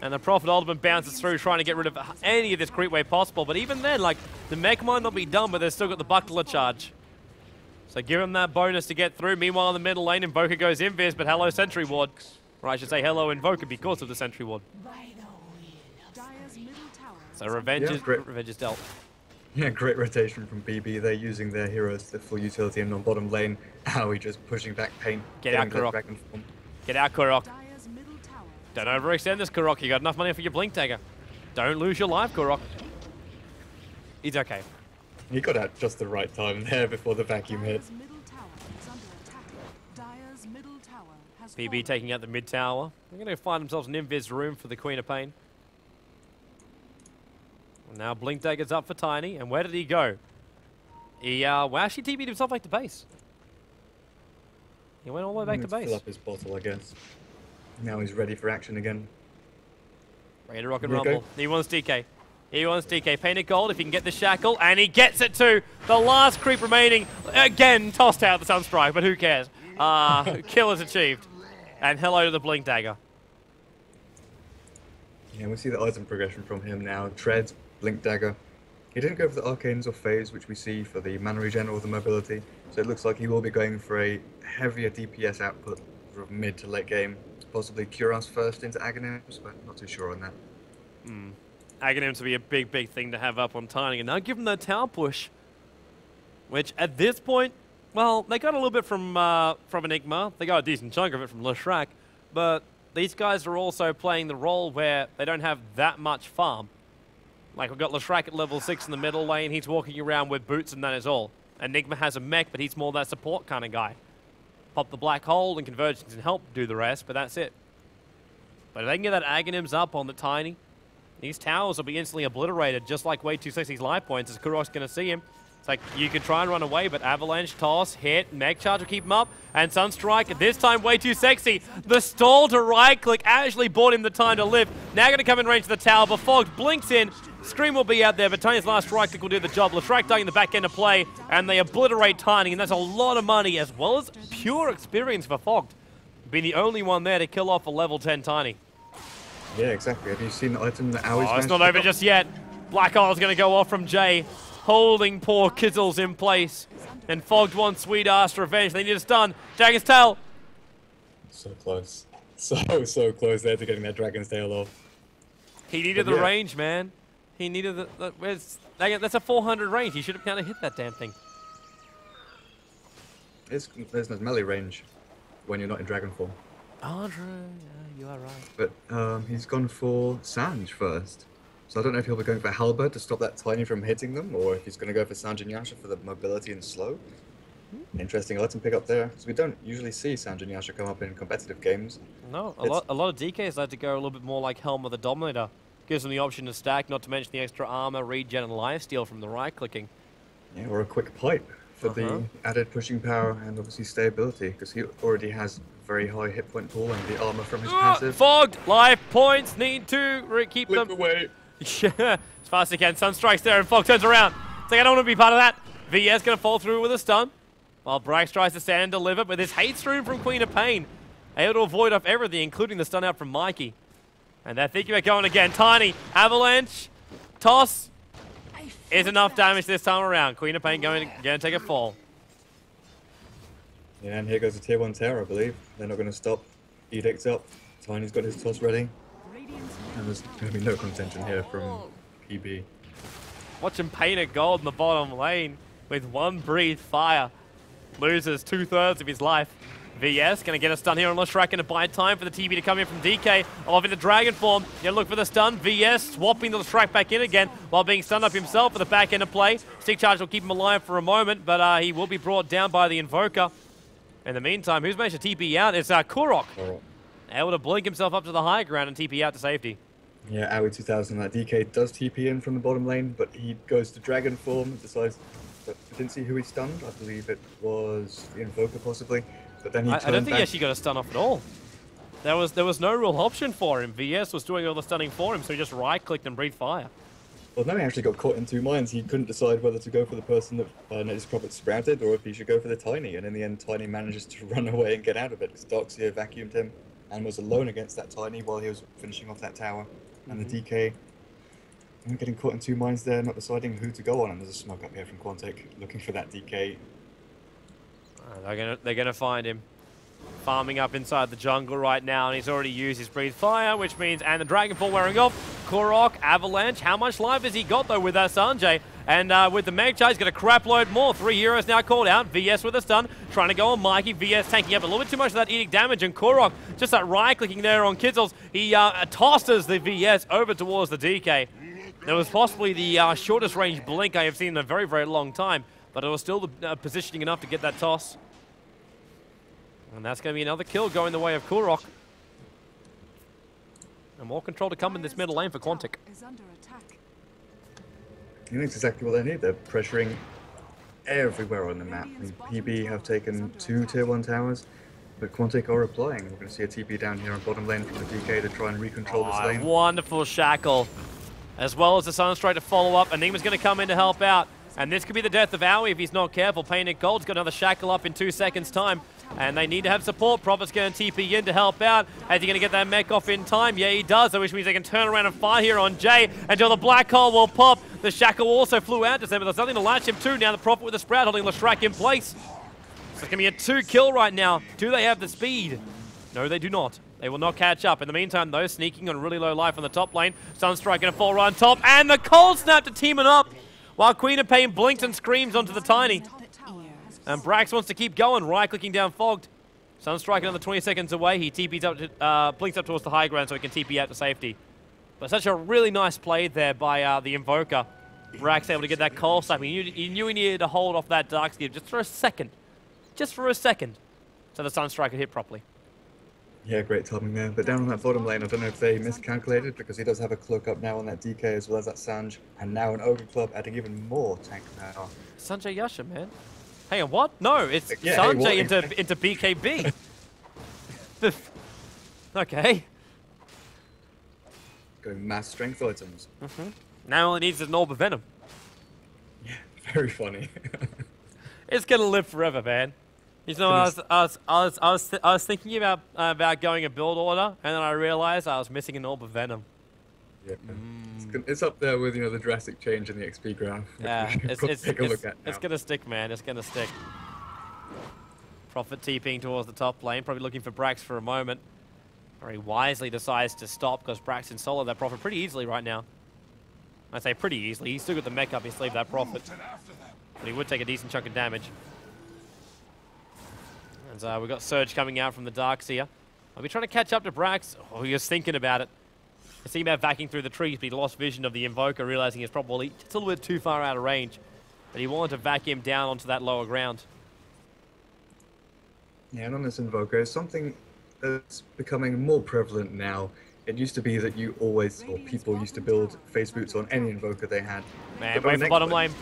And the Prophet Ultimate bounces through, trying to get rid of any of this creep wave possible. But even then, like, the mech might not be done, but they've still got the Buckler charge. So give him that bonus to get through. Meanwhile, in the middle lane, Invoker goes Invis, but hello, Sentry Ward. Or I should say hello, Invoker, because of the Sentry Ward. Dire's middle So revenge, Yeah, is, great. revenge is dealt. Yeah, great rotation from BB. They're using their heroes to full utility and on bottom lane. Owie just pushing back paint. Get out, that Korok. dragon form. Get out, Korok. Dire's middle tower. Don't overextend this, Korok. You got enough money for your Blink Dagger. Don't lose your life, Korok. He's okay. He got out just the right time there before the vacuum hit. Dire's middle tower is under attack. Dire's middle tower fallen. taking out the mid tower. They're going to find themselves an invis room for the Queen of Pain. Now Blink Dagger's up for Tiny, and where did he go? He uh, well, actually TP'd himself back to base. He went all the way back to Let's Fill base. up his bottle, I guess. Now he's ready for action again. Ready to rock and rumble. He wants DK. He wants DK. Painted gold if he can get the shackle, and he gets it too. The last creep remaining. Again, tossed out the Sunstrike, but who cares? Uh, kill is achieved. And hello to the Blink Dagger. Yeah, we see the item progression from him now. Treads, Blink Dagger. He didn't go for the Arcanes or Phase, which we see for the mana regen or the mobility. So it looks like he will be going for a heavier DPS output sort of mid to late game. possibly Kuros first into Aghanims, but not too sure on that. Hmm. Aghanim to be a big, big thing to have up on Tiny. And now give them the tower push, which at this point, well, they got a little bit from uh, from Enigma. They got a decent chunk of it from Leshrac, but these guys are also playing the role where they don't have that much farm. Like we've got Leshrac at level six in the middle lane. He's walking around with boots, and that is all. Enigma has a mech, but he's more that support kind of guy. Pop the black hole, and Convergence and help do the rest, but that's it. But if they can get that Aghanims up on the Tiny, these towers will be instantly obliterated, just like Way Too Sexy's life points, as Kurok's going to see him. It's like, you can try and run away, but Avalanche, Toss, Hit, Meg Charge will keep him up, and Sunstrike, this time Way Too Sexy. The stall to right-click actually bought him the time to live. Now going to come in range of the tower, but Fogged blinks in, Scream will be out there, but Tiny's last right click will do the job. Leshrac dying in the back end of play, and they obliterate Tiny, and that's a lot of money, as well as pure experience for Fogged. Being the only one there to kill off a level 10 Tiny. Yeah, exactly. Have you seen the item that Aui's Oh, it's not over just yet. Black Hole's going to go off from Jay, holding poor Kizzles in place. And Fogged wants sweet ass revenge. They need a stun. Dragon's Tail. So close. So, so close there to getting that Dragon's Tail off. He needed But the yeah. range, man. He needed the. the where's, that's a 400 range. He should have kind of hit that damn thing. It's, there's no melee range when you're not in Dragon form. Andre, yeah, you are right. But um, he's gone for Sanj first. So I don't know if he'll be going for Halberd to stop that Tiny from hitting them, or if he's going to go for Sanj and Yasha for the mobility and slow. Interesting item pick up there, because we don't usually see Sanj and Yasha come up in competitive games. No, a It's- lot, a lot of DKs like to go a little bit more like Helm of the Dominator. Gives them the option to stack, not to mention the extra armor, regen, and lifesteal from the right clicking. Yeah, or a quick pipe for Uh-huh. the added pushing power and obviously stability, because he already has very high hit point pool and the armor from his Ah, passive. Fogged! Life points need to re- keep Flip them. away. As fast as he can. Sun strikes there, and Fog turns around. It's like, I don't want to be part of that. VS going to fall through with a stun, while Brax tries to stand and deliver, but there's hate stream from Queen of Pain. Able to avoid off everything, including the stun out from Mikey. And they're thinking about going again. Tiny, Avalanche, Toss is enough damage this time around. Queen of Pain going, going to take a fall. Yeah, and here goes the tier 1 tower, I believe. They're not going to stop. Edict's up. Tiny's got his toss ready. And there's going to be no contention here from PB. Watching him paint gold in the bottom lane with one breathe fire. Loses two thirds of his life. VS gonna get a stun here on Leshrac, and to buy time for the TB to come in from DK. Off in the Dragon form. Gonna look for the stun. VS swapping the Leshrac back in again while being stunned up himself for the back end of play. Stick charge will keep him alive for a moment, but uh, he will be brought down by the Invoker. In the meantime, who's managed to TP out? It's uh, Kurok. Alright. Able to blink himself up to the high ground and TP out to safety. Yeah, Aui 2000, that DK does TP in from the bottom lane, but he goes to Dragon form, and decides. But I didn't see who he stunned. I believe it was the Invoker, possibly. But then he I, I don't think he actually got a stun off at all. There was there was no real option for him. VS was doing all the stunning for him, so he just right clicked and breathed fire. Well, no, he actually got caught in two minds. He couldn't decide whether to go for the person that uh, Notice Prophet sprouted or if he should go for the Tiny. And in the end, Tiny manages to run away and get out of it. because Doxia vacuumed him and was alone against that Tiny while he was finishing off that tower. And the DK, I'm getting caught in two minds there, not deciding who to go on. And there's a smoke up here from Quantic looking for that DK. Uh, they're gonna they're gonna find him. Farming up inside the jungle right now, and he's already used his breathe fire, which means and the Dragonfall wearing off. Korok, Avalanche. How much life has he got though with that Sanjay? And uh, with the Magchar, he's got a crap load more. Three heroes now called out. VS with a stun, trying to go on Mikey. VS tanking up a little bit too much of that edict damage, and Korok just that right clicking there on Kizzles. He uh, tosses the VS over towards the DK. That was possibly the uh, shortest range blink I have seen in a very, very long time, but it was still the, uh, positioning enough to get that toss. And that's going to be another kill going the way of Kurok. And more control to come in this middle lane for Quantic. Is under attack. I think that's exactly what they need. They're pressuring everywhere on the map. I mean, PB have taken two tier 1 towers, but Quantic are applying. We're going to see a TP down here on bottom lane from the DK to try and recontrol this Oh, lane. wonderful shackle. As well as the Sunstrike to follow up. Anima's going to come in to help out. And this could be the death of Aui if he's not careful. Painted Gold's got another shackle up in two seconds' time. And they need to have support. Prophet's going to TP in to help out. Is he going to get that mech off in time? Yeah, he does. Which means they can turn around and fire here on Jay until the black hole will pop. The shackle also flew out to them, but there's nothing to latch him to. Now the Prophet with the sprout holding Leshrac in place. So it's going to be a two kill right now. Do they have the speed? No, they do not. They will not catch up. In the meantime, though, sneaking on really low life on the top lane. Sunstrike going to fall right on top, and the cold snap to team it up, while Queen of Pain blinks and screams onto the Tiny. Top tower has And Brax wants to keep going, right-clicking down Fogged. Sunstrike another 20 seconds away. He TP's up, to, uh, blinks up towards the high ground so he can TP out to safety. But such a really nice play there by uh, the Invoker. Brax able to get that cold snap. He knew, he knew he needed to hold off that Dark Skip just for a second. Just for a second. So the Sunstrike could hit properly. Yeah, great timing there. But down on that bottom lane, I don't know if they miscalculated because he does have a cloak up now on that DK as well as that Sanj, and now an Ogre Club adding even more tank power. Sanjay Yasha, man. Hang on, what? No, it's Yeah, Sanjay what? into, into BKB. okay. Going mass strength items. Now all it needs is an Orb of Venom. Yeah, very funny. It's gonna live forever, man. You know, I was, I was, I was, I was, I was thinking about uh, about going a build order, and then I realized I was missing an orb of venom. yeah. Gon- it's up there with you know the drastic change in the XP graph. Yeah, it's, it's, take a it's, look at it's gonna stick, man. It's gonna stick. Prophet TPing towards the top lane, probably looking for Brax for a moment. Very wisely decides to stop because Brax can solo that Prophet pretty easily right now. I say pretty easily. He's still got the mech up his sleeve, that Prophet. And after them. But he would take a decent chunk of damage. And uh, we've got Surge coming out from the Darks here. I'll be trying to catch up to Brax? Oh, he was thinking about it. I see him out backing through the trees, but he lost vision of the Invoker, realizing he's probably just a little bit too far out of range. But he wanted to vacuum down onto that lower ground. Yeah, and on this Invoker, it's something that's becoming more prevalent now. It used to be that you always, or people used to build phase boots on any Invoker they had. Man, wait for next bottom lane- lane.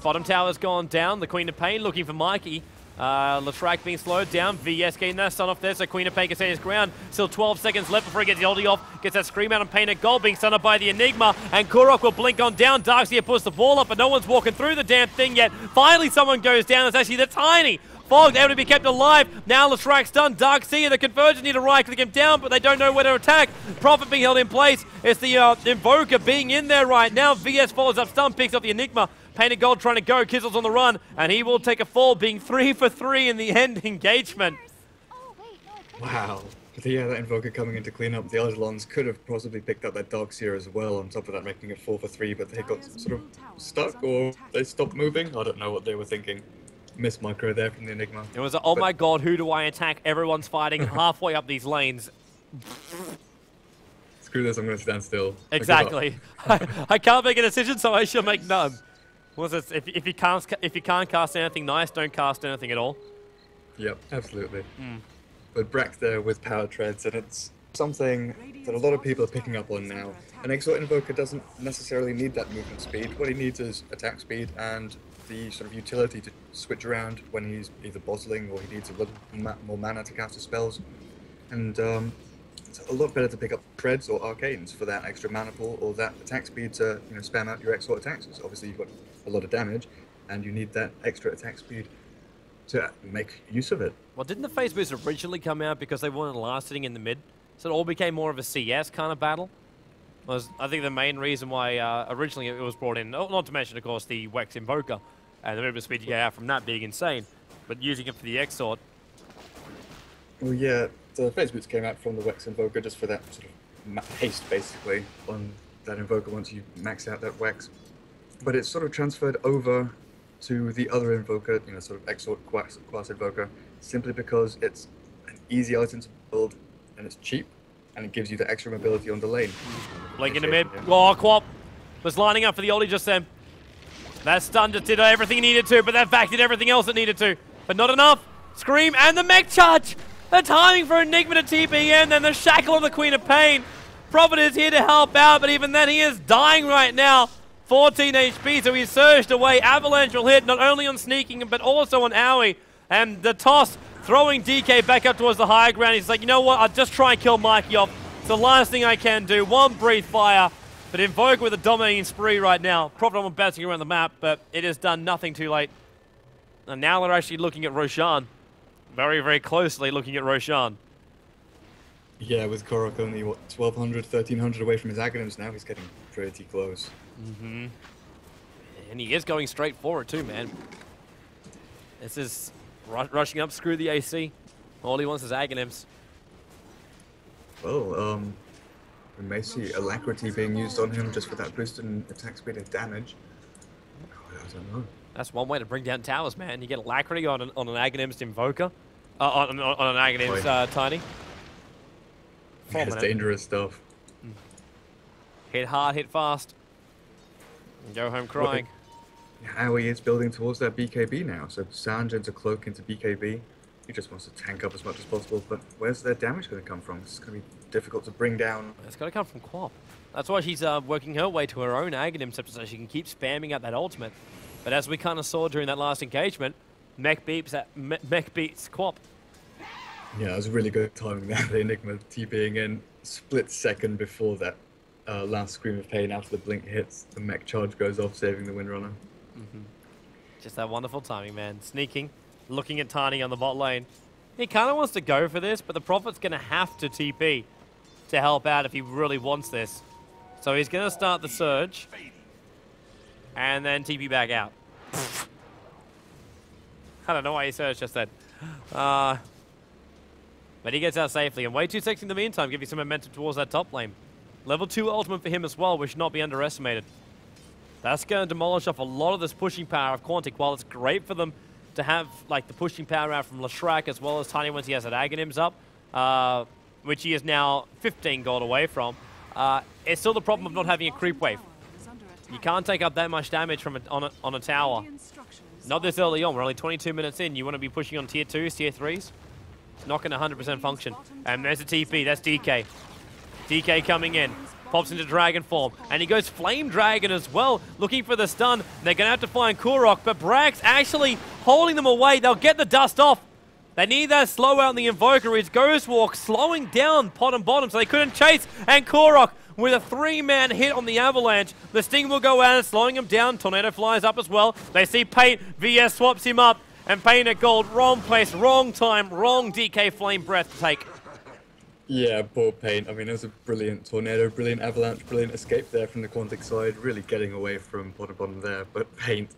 Bottom tower's gone down. The Queen of Pain looking for Mikey. Uh, Leshrac being slowed down. VS getting that stun off there, so Queen of Pain can stay his ground. Still 12 seconds left before he gets the ulti off. Gets that scream out and Painted Gold being stunned up by the Enigma. And Kurok will blink on down. Darkseer puts the ball up, but no one's walking through the damn thing yet. Finally, someone goes down. It's actually the Tiny. Fog able to be kept alive. Now Leshrac's done. Darkseer, the Convergence need to right click him down, but they don't know where to attack. Prophet being held in place. It's the uh, Invoker being in there right now. VS follows up stun, picks up the Enigma. Painted Gold trying to go. Kizzle's on the run, and he will take a fall, being three for three in the end engagement. Wow. Yeah, that Invoker coming in to clean up. The Eidolons could have possibly picked up that here as well, on top of that making it 4 for 3, but they got sort of stuck or they stopped moving. I don't know what they were thinking. Miss micro there from the Enigma. It was, a, oh But- my god, who do I attack? Everyone's fighting halfway up these lanes. Screw this, I'm going to stand still. Exactly. I, I can't make a decision, so I shall make none. Was it? If, if you can't if you can't cast anything nice, don't cast anything at all. Yep, absolutely. Hmm. But Brax there with power treads, and it's something that a lot of people are picking up on now. An Exort Invoker doesn't necessarily need that movement speed. What he needs is attack speed and the sort of utility to switch around when he's either bottling or he needs a little more mana to cast his spells. And um, it's a lot better to pick up treads or arcanes for that extra mana pool or that attack speed to you know spam out your Exort attacks. So obviously you've got a lot of damage, and you need that extra attack speed to make use of it. Well, didn't the phase boots originally come out because they wanted last sitting in the mid? So it all became more of a CS kind of battle? Was I think the main reason why uh, originally it was brought in, not to mention, of course, the Wex Invoker and the movement speed you get out from that being insane, but using it for the Exort, Well, yeah, the phase boots came out from the Wex Invoker just for that sort of haste, basically, on that Invoker once you max out that Wex. But it's sort of transferred over to the other Invoker, you know, sort of Exort Quas, Quas Invoker, simply because it's an easy item to build and it's cheap and it gives you the extra mobility on the lane. Blink in the mid. Yeah. Oh, Quap was lining up for the ulti just then. That stun just did everything it needed to, but that vac did everything else it needed to. But not enough. Scream and the mech charge. The timing for Enigma to TP in, and the shackle of the Queen of Pain. Prophet is here to help out, but even then he is dying right now. 14 HP, so he's surged away. Avalanche will hit not only on sneaking, but also on Aui. And the toss throwing DK back up towards the higher ground. He's like, you know what? I'll just try and kill Mikey off. It's the last thing I can do. One breathe fire. But Invoke with a dominating spree right now. Prophet on bouncing around the map, but it has done nothing too late. And now they're actually looking at Roshan. Very, very closely looking at Roshan. Yeah, with Korok only, what, 1200, 1300 away from his Aghanims now, he's getting pretty close. And he is going straight forward too, man. This is ru rushing up, screw the AC. All he wants is Aghanims. Well, um, we may see Alacrity being used on him just for that boost in attack speed and damage. I don't know. That's one way to bring down towers, man. You get alacrity on an, on an Aghanim's Invoker. Uh, on, on, on an Aghanim's uh, Tiny. It's dangerous stuff. Hit hard, hit fast. And go home crying. How he is building towards that BKB now. So Sanj into cloak into BKB. He just wants to tank up as much as possible, but where's their damage going to come from? It's going to be difficult to bring down. It's got to come from Quap. That's why she's uh, working her way to her own Aghanim scepter so she can keep spamming out that ultimate. But as we kind of saw during that last engagement, Mech beats that Me- Mech beats Quap. Yeah, it was really good timing there. The Enigma TPing in split second before that uh, last scream of pain after the blink hits. The mech charge goes off, saving the Windrunner. Just that wonderful timing, man. Sneaking, looking at Tiny on the bot lane. He kind of wants to go for this, but the Prophet's going to have to TP to help out if he really wants this. So he's going to start the Surge and then TP back out. I don't know why he surged just then. Uh, but he gets out safely. And way too sexy in the meantime, give you some momentum towards that top lane. Level 2 ultimate for him as well, which should not be underestimated. That's going to demolish off a lot of this pushing power of Quantic. While it's great for them to have like the pushing power out from Leshrac as well as Tiny once he has that Aghanims up, uh, which he is now 15 gold away from, uh, it's still the problem of not having a creep wave. You can't take up that much damage from a, on, a, on a tower. Not this early on. We're only 22 minutes in. You want to be pushing on tier 2s, tier 3s? It's not going to 100% function. And there's a TP. That's DK. DK coming in. Pops into Dragon form. And he goes Flame Dragon as well, looking for the stun. They're going to have to find Kurok, but Brax actually holding them away. They'll get the dust off. They need that slow out in the Invoker. It's Ghost Walk slowing down pot and bottom so they couldn't chase. And Korok with a three-man hit on the Avalanche. The Sting will go out and slowing him down. Tornado flies up as well. They see Paint. VS swaps him up. And Painted Gold. Wrong place, wrong time, wrong DK Flame Breath to take. Yeah, poor Paint. I mean, it was a brilliant tornado, brilliant avalanche, brilliant escape there from the Quantic side, really getting away from bottom bottom there. But Paint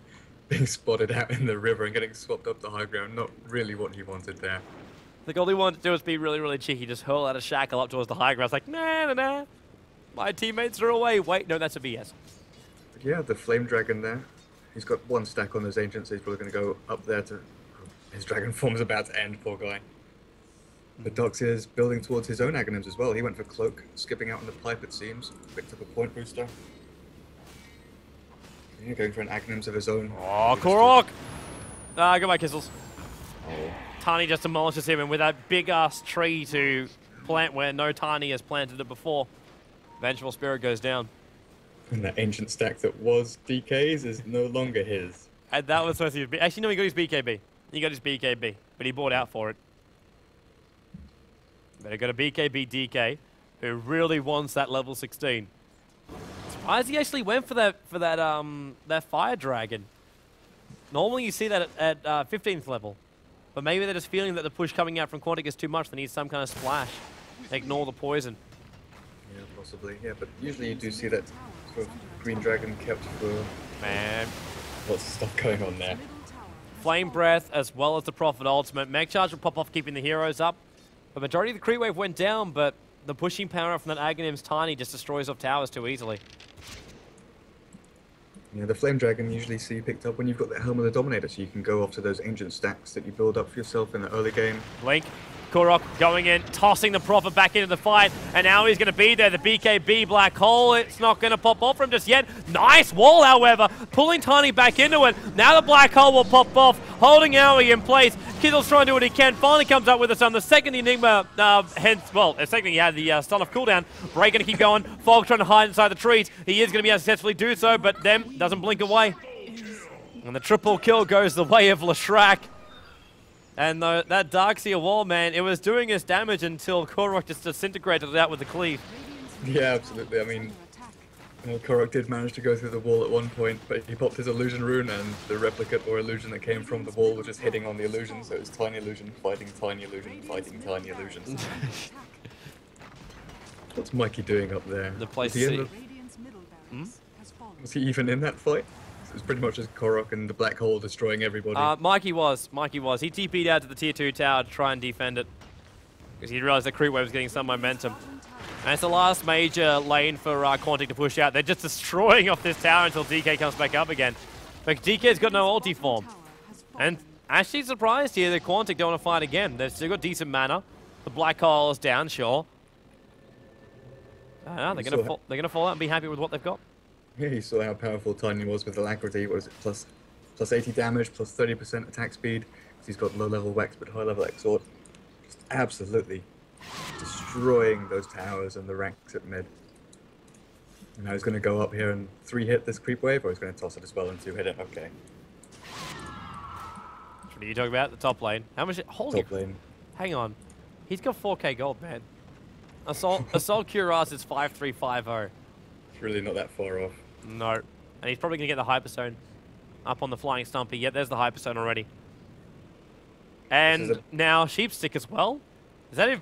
being spotted out in the river and getting swapped up the high ground, not really what he wanted there. The goal he wanted to do was be really, really cheeky. Just hurl out a shackle up towards the high ground. It's like, nah, nah, nah. My teammates are away. Wait, no, that's a BS. But yeah, the Flame Dragon there. He's got one stack on those ancients, so he's probably going to go up there to. Oh, his dragon form's about to end, poor guy. But is building towards his own Aghanims as well. He went for Cloak, skipping out on the pipe, it seems. Picked up a point booster. Yeah, going for an Aghanims of his own. Oh, Korok! Ah, goodbye, Kizzles. Oh. Tiny just demolishes him, and with that big ass tree to plant where no Tiny has planted it before, Vengeful Spirit goes down. And that ancient stack that was DK's is no longer his. And that was supposed to be. Actually, no, he got his BKB. He got his BKB, but he bought out for it. But he got a BKB DK, who really wants that level 16. Surprised he actually went for that for that um that fire dragon. Normally you see that at, at uh, 15th level, but maybe they're just feeling that the push coming out from Quantic is too much. They need some kind of splash. Ignore the poison. Yeah, possibly. Yeah, but usually you do see that sort of green dragon kept for Man, lots of stuff going on there. Flame Breath as well as the Prophet Ultimate. Meg Charge will pop off keeping the heroes up. The majority of the creep wave went down, but the pushing power from that Aghanim's Tiny just destroys off towers too easily. Yeah, the Flame Dragon usually see picked up when you've got the Helm of the Dominator, so you can go off to those ancient stacks that you build up for yourself in the early game. Link, Kurok going in, tossing the Prophet back into the fight, and now he's going to be there. The BKB Black Hole, it's not going to pop off from just yet. Nice wall, however, pulling Tiny back into it. Now the Black Hole will pop off, holding Aui in place. Kittle's trying to do what he can, finally comes up with the stun. The second Enigma, uh, hence, well, the second he had the uh, stun off cooldown. Bray going to keep going. Fog trying to hide inside the trees. He is going to be able to successfully do so, but then doesn't blink away. And the triple kill goes the way of Leshrac. And the, that Darkseer wall, man, it was doing its damage until Korok just disintegrated it out with the cleave. Yeah, absolutely. I mean, uh, Korok did manage to go through the wall at one point, but he popped his illusion rune, and the replicate or illusion that came from the wall was just hitting on the illusion, so it was tiny illusion fighting tiny illusion fighting tiny illusion. What's Mikey doing up there? The place was he, to in the- Radiant's middle barracks has fallen. was he even in that fight? It was pretty much just Korok and the black hole destroying everybody. Uh, Mikey was. Mikey was. He TP'd out to the tier 2 tower to try and defend it. Because he realized the creep wave was getting some momentum. And it's the last major lane for uh, Quantic to push out. They're just destroying off this tower until DK comes back up again. But DK's got no ulti form. And actually surprised here that Quantic don't want to fight again. They've still got decent mana. The black hole is down, sure. I don't know, they're they're gonna fall out and be happy with what they've got. Yeah, you saw how powerful Tiny was with Alacrity. What is it? Plus, plus 80 damage, plus 30% attack speed. He's got low level Wex, but high level Exort. Just absolutely destroying those towers and the ranks at mid. And now he's going to go up here and three hit this creep wave, or he's going to toss it as well and two hit it. Okay, What are you talking about? The top lane. How much? Holy, top lane. hang on. He's got 4k gold, man. Assault Assault Cuirass is 5350. It's really not that far off. No. And he's probably going to get the Hyperstone up on the Flying Stumpy. Yep, there's the Hyperstone already. And a- now Sheepstick as well. Is that if...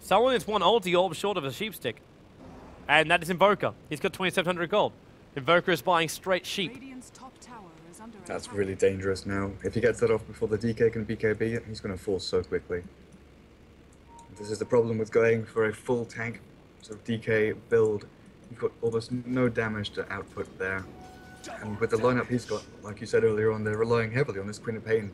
Someone is one ulti orb short of a Sheepstick. And that is Invoker. He's got 2700 gold. Invoker is buying straight sheep. Top tower is under That's attack. really dangerous now. If he gets that off before the DK can BKB it, he's going to fall so quickly. This is the problem with going for a full tank sort of DK build. You've got almost no damage to output there. And with the lineup he's got, like you said earlier on, they're relying heavily on this Queen of Pain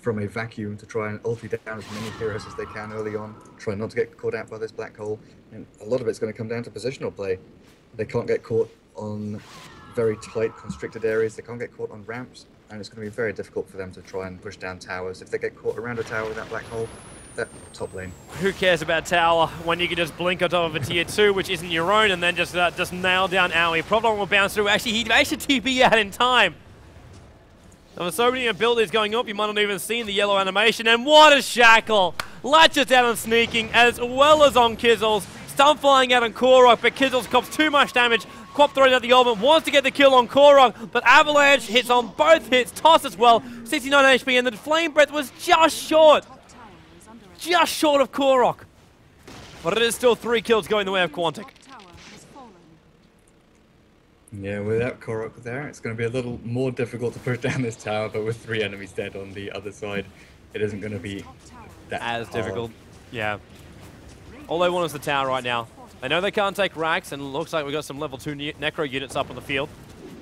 from a vacuum to try and ulti down as many heroes as they can early on, try not to get caught out by this black hole. And a lot of it's going to come down to positional play. They can't get caught on very tight, constricted areas. They can't get caught on ramps, and it's going to be very difficult for them to try and push down towers. If they get caught around a tower with that black hole, top lane. Who cares about tower when you can just blink on top of a tier 2, which isn't your own, and then just uh, just nail down Aui. Problem will bounce through. Actually, he actually TP out in time. There were so many abilities going up, you might not even seen the yellow animation. And what a shackle! Latches down on sneaking, as well as on Kizzles. Stun flying out on Korok, but Kizzles cops too much damage. Quap throws out the ultimate, wants to get the kill on Korok, but Avalanche hits on both hits, toss as well. 69 HP, and the Flame Breath was just short just short of Korok. But it is still three kills going the way of Quantic. Tower has fallen. Yeah, without Korok there, it's going to be a little more difficult to push down this tower, but with three enemies dead on the other side, it isn't going to be that As hard. difficult. Yeah. All they want is the tower right now. They know they can't take racks, and it looks like we've got some level 2 ne- Necro units up on the field.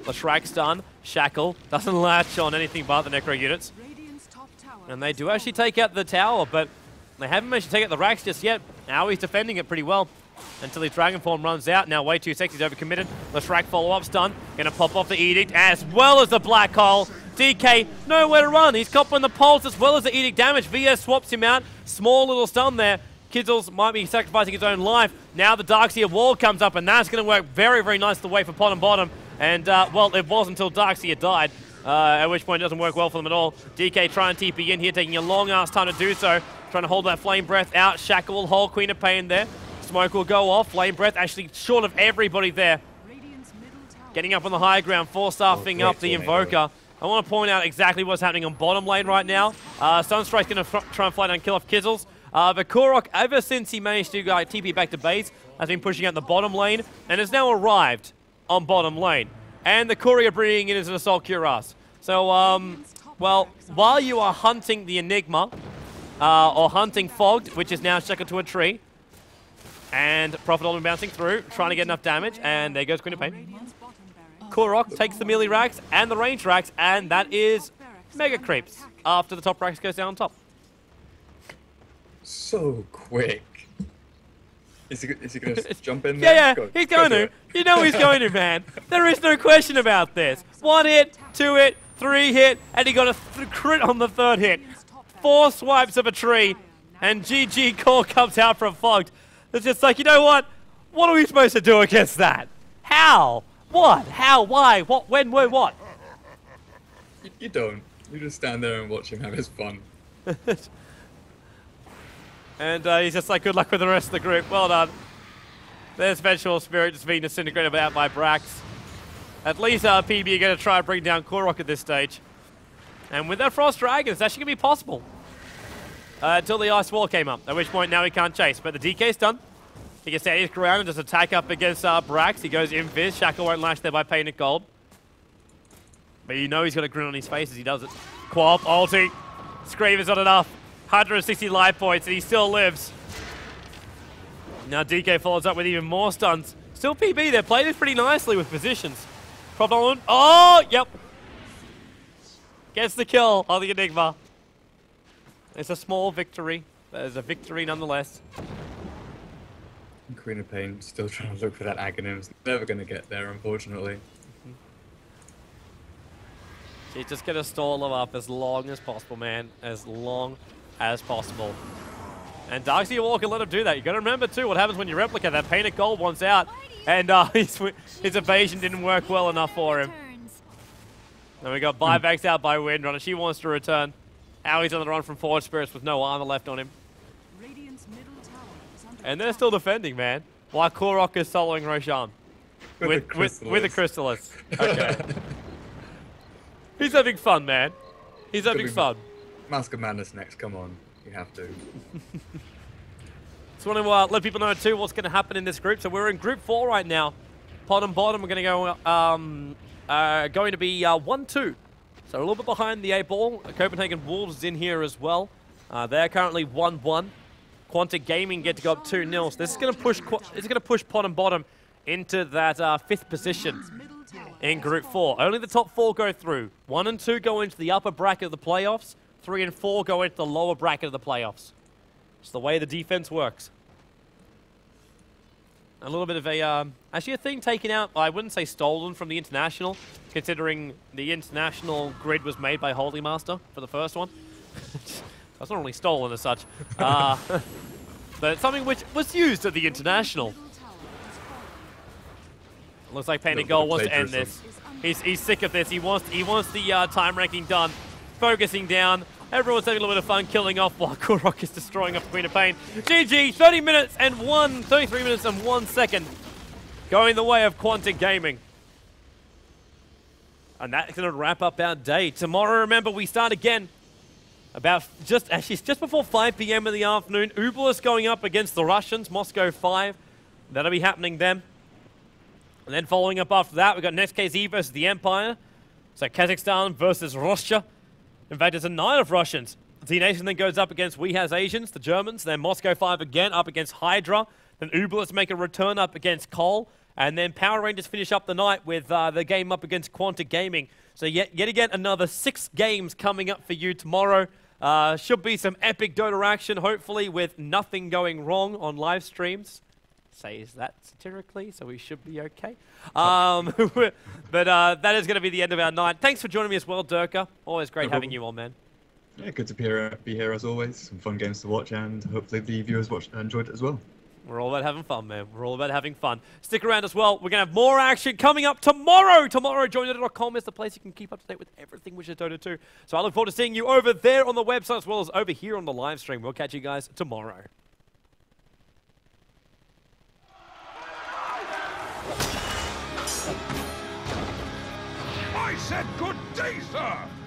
The Shrag's done. Shackle doesn't latch on anything but the Necro units. Radiant's top tower And they do actually take out the tower, but they haven't managed to take out the racks just yet. Now he's defending it pretty well until his Dragon Form runs out. Now way too sexy, he's overcommitted. The Shrag follow-up's done. Gonna pop off the Edict as well as the Black Hole. DK, nowhere to run. He's copping the pulse as well as the Edict damage. VS swaps him out. Small little stun there. Kizzles might be sacrificing his own life. Now the Darkseer wall comes up, and that's going to work very, very nice the way for pot and bottom. And, uh, well, it was until Darkseer died, uh, at which point it doesn't work well for them at all. DK trying to TP in here, taking a long ass time to do so. Trying to hold that Flame Breath out. Shackle will hold Queen of Pain there. Smoke will go off. Flame Breath actually short of everybody there. Radiant's middle tower Getting up on the high ground, four-staffing great up the. Invoker. I want to point out exactly what's happening on bottom lane right now. Uh, Sunstrike's going to try and fly down and kill off Kizzles. Uh, but Korok, ever since he managed to uh, TP back to base, has been pushing out the bottom lane and has now arrived on bottom lane. And the courier bringing in is an Assault Cuirass. So, um, well, while you are hunting the Enigma, uh, or hunting Fogged, which is now shackled to a tree, and Prophet Olin bouncing through, trying to get enough damage, and there goes Queen of Pain. Korok takes the melee racks and the range racks, and that is Mega Creeps after the top racks goes down on top. so quick. Is he, is he going to jump in there? yeah, Go- he's going to. You know he's going to, man. There is no question about this. One hit, two hit, three hit, and he got a th crit on the third hit. Four swipes of a tree, and GG Core comes out from Fogged. It's just like, you know what? What are we supposed to do against that? How? What? How? Why? What? When? Where? What? You, you don't. You just stand there and watch him have his fun. And uh, he's just like, good luck with the rest of the group. Well done. There's Vengeful Spirit just being disintegrated out by Brax. At least uh, PB are going to try and bring down Korok at this stage. And with that Frost Dragon, it's actually going to be possible. Uh, until the Ice Wall came up, at which point now he can't chase. But the DK's done. He can stay his ground and just attack up against uh, Brax. He goes in Invis. Shackle won't lash there by Painted Gold. But you know he's got a grin on his face as he does it. Quap, ulti. Scream is not enough. 160 life points, and he still lives. Now DK follows up with even more stuns. Still PB, they're playing this pretty nicely with positions. Prop on. Oh, yep. Gets the kill on the Enigma. It's a small victory. There's a victory nonetheless. Queen of Pain still trying to look for that Aghanim. Never going to get there, unfortunately. She's just gonna stall him up as long as possible, man. As long as possible. And Darkseid Walker let him do that. You gotta remember too what happens when you replicate that painted gold once out. And uh, his, his evasion didn't work well enough for him. Turns. Then we got buybacks out by Windrunner. She wants to return. Aui's on the run from Forge Spirits with no armor left on him. Radiant's middle tower is under And they're still defending, man. While Korok is soloing Roshan. With With, the with, with the Crystalys. Crystalys. Okay. He's having fun, man. He's having fun. Mask of Madness next, come on. You have to. Just want to uh, let people know too what's going to happen in this group. So we're in Group Four right now. Pot and bottom, we're going to go um, uh, going to be uh, one two. So a little bit behind the eight ball. Copenhagen Wolves is in here as well. Uh, they're currently one one. Quantic Gaming get to go up two 0 So this is going to push. Is going to push pot and bottom into that uh, fifth position in Group 4. Only the top four go through. 1 and 2 go into the upper bracket of the playoffs. 3 and 4 go into the lower bracket of the playoffs. It's the way the defense works. A little bit of a, um, actually a thing taken out, I wouldn't say stolen from the International, considering the International grid was made by Holy Master for the first one. That's not really stolen as such. Uh, but something which was used at the International. Middle tower has fallen. Looks like Painted Gold wants to end this. He's, he's sick of this. He wants he wants the uh, time ranking done. Focusing down. Everyone's having a little bit of fun killing off while Kurok is destroying up Queen of Pain. GG, 30 minutes and one, 33 minutes and one second. Going the way of Quantic Gaming. And that's going to wrap up our day. Tomorrow, remember, we start again about just actually just before 5 p.m. in the afternoon. Ubelis going up against the Russians, Moscow 5. That'll be happening then. And then following up after that, we've got next versus the Empire. So Kazakhstan versus Russia. In fact, it's a nine of Russians. The nation then goes up against We Has Asians, the Germans. Then Moscow 5 again up against Hydra. Then Ubelis make a return up against Cole. And then Power Rangers finish up the night with uh, the game up against Quantic Gaming. So yet, yet again, another six games coming up for you tomorrow. Uh, should be some epic Dota action, hopefully with nothing going wrong on live streams says that satirically, so we should be okay. Um, but uh, that is going to be the end of our night. Thanks for joining me as well, Durka. Always great No having you on, man. Yeah, good to be here, be here as always. Some fun games to watch, and hopefully the viewers watched and enjoyed it as well. We're all about having fun, man. We're all about having fun. Stick around as well. We're going to have more action coming up tomorrow. Tomorrow, joindota.com is the place you can keep up to date with everything which is Dota 2. So I look forward to seeing you over there on the website as well as over here on the live stream. We'll catch you guys tomorrow. Said good day, sir!